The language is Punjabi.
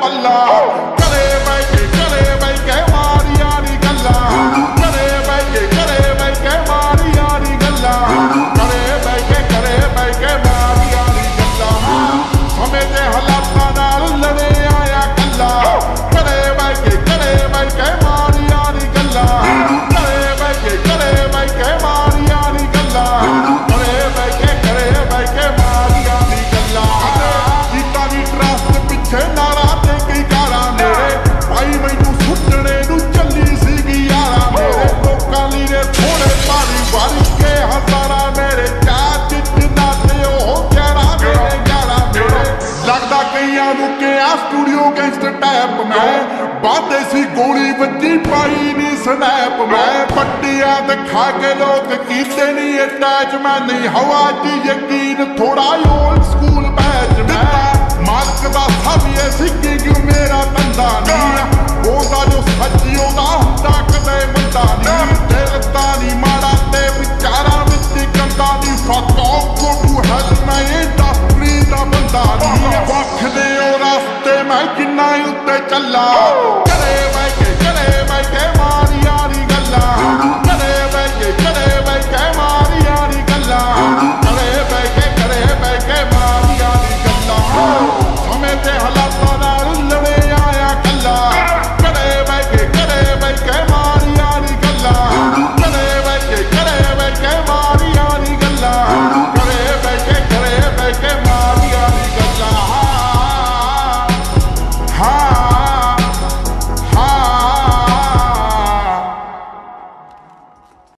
Allah ਸਟੂਡੀਓ ਗੈਂਗਸਟਰ ਟੈਪ ਮੈਂ। ਬਾਦੇ ਸੀ ਗੋਲੀ ਵੱਜੀ, ਪਾਈ ਨਹੀਂ ਸਨੈਪ ਮੈਂ। ਪੱਟੀਆਂ ਤੇ ਖਾ ਕੇ ਲੋਕ ਕੀਤੇ ਨਹੀਂ ਅਟੈਚ ਮੈਂ ਨਹੀਂ ਹਵਾ 'ਚ ਯਕੀਨ ਥੋੜਾ ਓਲਡ ਸਕੂਲ ਬੈਚ ਮੈਂ। ਮਾਸਕ ਦਾ ਸਭ ਇਹ ਸੀ ਕਿ ਮੇਰਾ ਧੰਦਾ ਨਹੀਂ ਜਿੰਨਾ ਉੱਤੇ ਚੱਲਾ।